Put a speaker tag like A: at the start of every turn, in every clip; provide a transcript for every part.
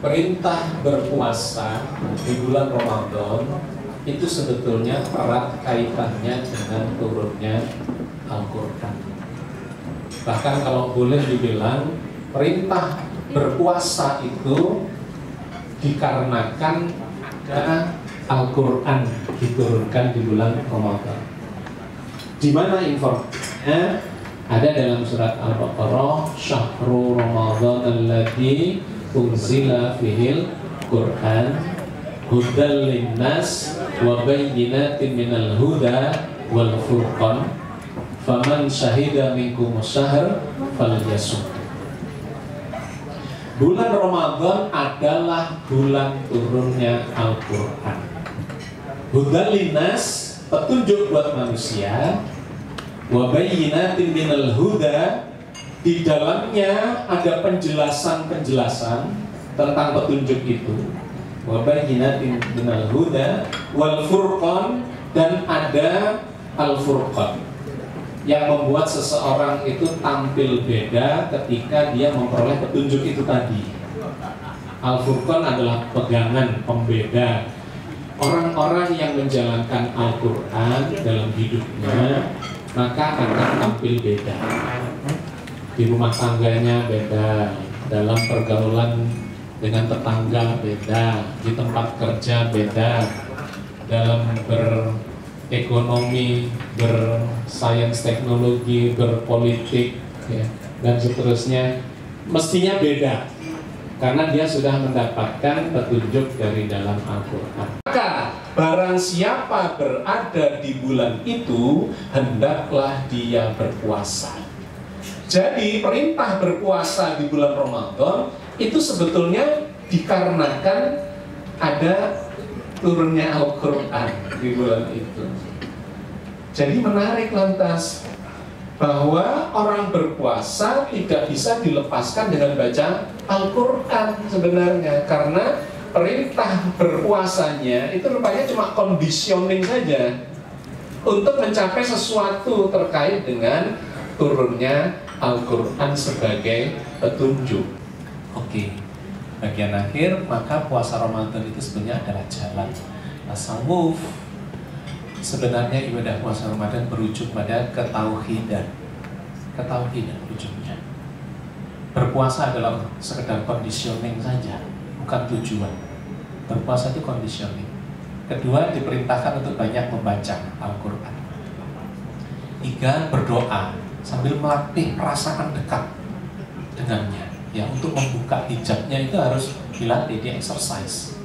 A: perintah berpuasa di bulan Ramadan itu sebetulnya erat kaitannya dengan turunnya Al-Quran. Bahkan kalau boleh dibilang perintah berpuasa itu dikarenakan karena Al-Quran diturunkan di bulan Ramadan. Di mana informasinya ada dalam surat Al-Baqarah Syahrul Ramadan alladhi unzila fihil Quran hudal linnas wa bayyinatin minal huda wal furqan. Faman syahida minkum syahr falyasum. Bulan Ramadan adalah bulan turunnya Al-Quran. Hudal linnas petunjuk buat manusia wabayyinatin minal huda di dalamnya ada penjelasan-penjelasan tentang petunjuk itu. Wabayyinatin minal huda wal dan ada al furqan yang membuat seseorang itu tampil beda ketika dia memperoleh petunjuk itu tadi. Al furqan adalah pegangan pembeda. Orang-orang yang menjalankan Al-Quran dalam hidupnya maka akan tampil beda di rumah tangganya beda dalam pergaulan dengan tetangga beda di tempat kerja beda dalam berekonomi bersains teknologi berpolitik ya, dan seterusnya mestinya beda karena dia sudah mendapatkan petunjuk dari dalam Al-Quran. Maka barang siapa berada di bulan itu, hendaklah dia berpuasa. Jadi perintah berpuasa di bulan Ramadan itu sebetulnya dikarenakan ada turunnya Al-Quran di bulan itu. Jadi menarik lantas bahwa orang berpuasa tidak bisa dilepaskan dengan baca Al-Quran sebenarnya karena perintah berpuasanya itu rupanya cuma conditioning saja untuk mencapai sesuatu terkait dengan turunnya Al-Quran sebagai petunjuk. Oke, bagian akhir maka puasa Ramadan itu sebenarnya adalah jalan tasawuf sebenarnya ibadah puasa Ramadan berujung pada ketauhidan. Ketauhidan ujungnya. Berpuasa adalah sekedar conditioning saja, bukan tujuan. Berpuasa itu conditioning. Kedua, diperintahkan untuk banyak membaca Al-Quran. Tiga, berdoa sambil melatih perasaan dekat dengannya. Ya, untuk membuka hijabnya itu harus dilatih, di exercise.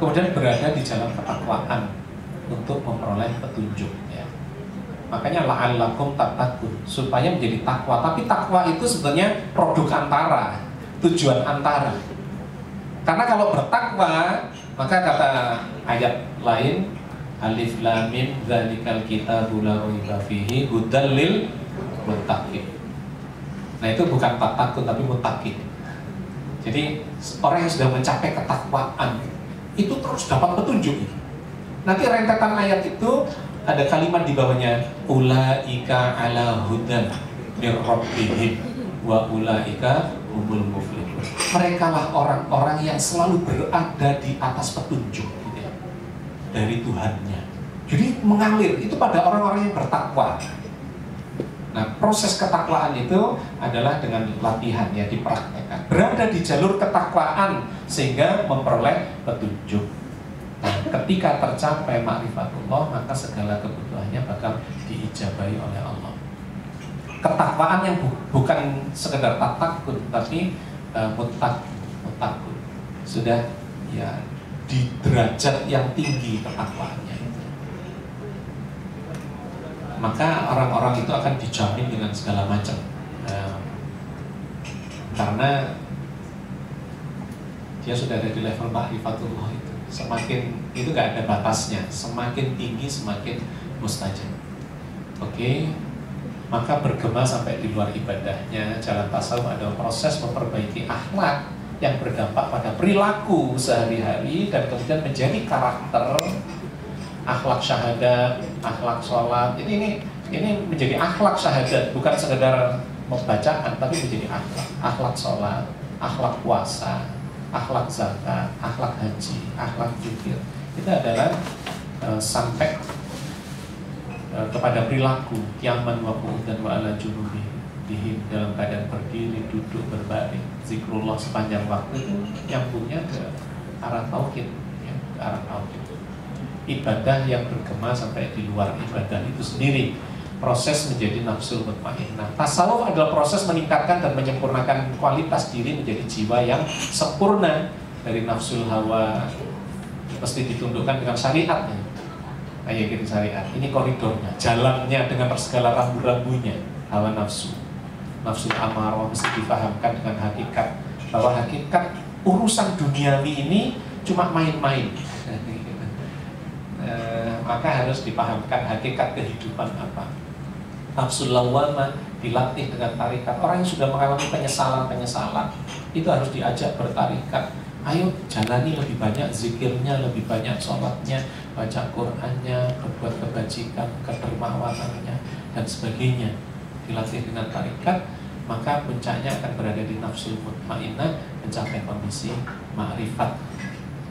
A: Kemudian berada di jalan ketakwaan, untuk memperoleh petunjuk ya. Makanya la'allakum tatakun supaya menjadi takwa. Tapi takwa itu sebenarnya produk antara, tujuan antara. Karena kalau bertakwa, maka kata ayat lain alif lam mim dzalikal kitabul la raiba hudal muttaqin. Nah, itu bukan takut tapi muttaqin. Jadi orang yang sudah mencapai ketakwaan itu terus dapat petunjuk. Nanti rentetan ayat itu ada kalimat di bawahnya ulaika ala hudan mir rabbihim wa ulaika humul muflihun. Mereka lah orang-orang yang selalu berada di atas petunjuk gitu ya, dari Tuhannya. Jadi mengalir itu pada orang-orang yang bertakwa. Nah, proses ketakwaan itu adalah dengan latihan ya dipraktekkan. Berada di jalur ketakwaan sehingga memperoleh petunjuk. Nah, ketika tercapai makrifatullah, maka segala kebutuhannya bakal diijabahi oleh Allah. ketakwaan yang bu- bukan sekedar tak takut tapi uh, mutak sudah ya di derajat yang tinggi ketakwaannya. Maka orang-orang itu akan dijamin dengan segala macam. Uh, karena dia sudah ada di level ma'rifatullah itu. Semakin itu gak ada batasnya. Semakin tinggi semakin mustajab. Oke? Maka bergema sampai di luar ibadahnya jalan tasawuf adalah proses memperbaiki akhlak yang berdampak pada perilaku sehari-hari dan kemudian menjadi karakter akhlak syahadat, akhlak sholat. Ini ini ini menjadi akhlak syahadat bukan sekedar membacaan tapi menjadi akhlak. Akhlak sholat, akhlak puasa, akhlak zakat, akhlak haji, akhlak zikir. Itu adalah uh, sampai uh, kepada perilaku yaman wa dan wa ala junubi dihim dalam keadaan berdiri, duduk, berbaring, zikrullah sepanjang waktu itu nyambungnya ke arah tauhid, ya, ke arah tauhid. Ibadah yang bergema sampai di luar ibadah itu sendiri proses menjadi nafsu mutmainnah. Tasawuf adalah proses meningkatkan dan menyempurnakan kualitas diri menjadi jiwa yang sempurna dari nafsu hawa mesti ditundukkan dengan syariatnya. Ayatin syariat. Ini koridornya, jalannya dengan segala rambu-rambunya hawa nafsu. Nafsu amarah mesti dipahamkan dengan hakikat bahwa hakikat urusan duniawi ini cuma main-main. Maka harus dipahamkan hakikat kehidupan apa. Nafsu lawama dilatih dengan tarikat. Orang yang sudah mengalami penyesalan-penyesalan itu harus diajak bertarikat. Ayo jalani lebih banyak zikirnya lebih banyak sholatnya baca Qurannya berbuat kebajikan kedermawanannya dan sebagainya. Dilatih dengan tarikat maka puncaknya akan berada di nafsu mutmainnah mencapai kondisi ma'rifat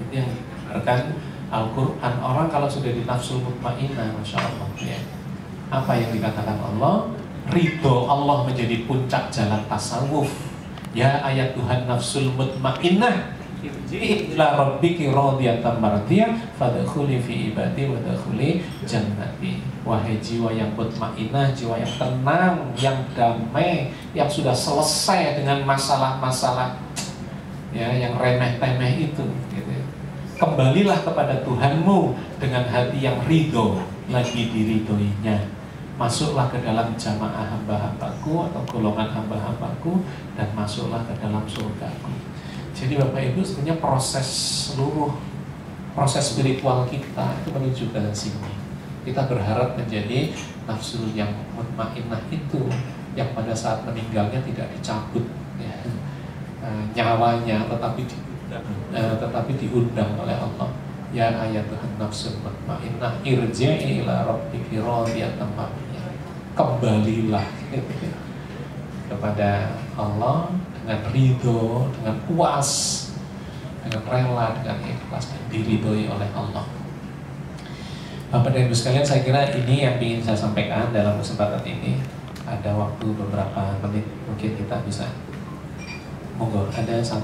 A: itu yang dikatakan Al-Quran orang kalau sudah di nafsu mutmainnah Masya Allah ya. Apa yang dikatakan Allah? Ridho Allah menjadi puncak jalan tasawuf. Ya ayat Tuhan nafsul mutmainnah. Irji'i ila rabbiki radiyatan mardiyah Fadkhuli fi ibadi wa dakhuli jannati. Wahai jiwa yang mutmainnah Jiwa yang tenang, yang damai Yang sudah selesai dengan masalah-masalah ya Yang remeh-temeh itu gitu kembalilah kepada Tuhanmu dengan hati yang ridho lagi diridhoinya. Masuklah ke dalam jamaah hamba-hambaku atau golongan hamba-hambaku dan masuklah ke dalam surgaku. Jadi Bapak Ibu sebenarnya proses seluruh proses spiritual kita itu menuju ke sini. Kita berharap menjadi nafsu yang mutmainnah itu yang pada saat meninggalnya tidak dicabut ya, nyawanya tetapi uh, tetapi diundang oleh Allah. Ya ayat Tuhan nafsu mutmainnah irji'i ila rabbiki radiyatan mardiyah kembalilah kepada Allah dengan ridho dengan puas dengan rela dengan ikhlas dan diridhoi oleh Allah. Bapak dan Ibu sekalian saya kira ini yang ingin saya sampaikan dalam kesempatan ini. Ada waktu beberapa menit mungkin kita bisa. Monggo ada satu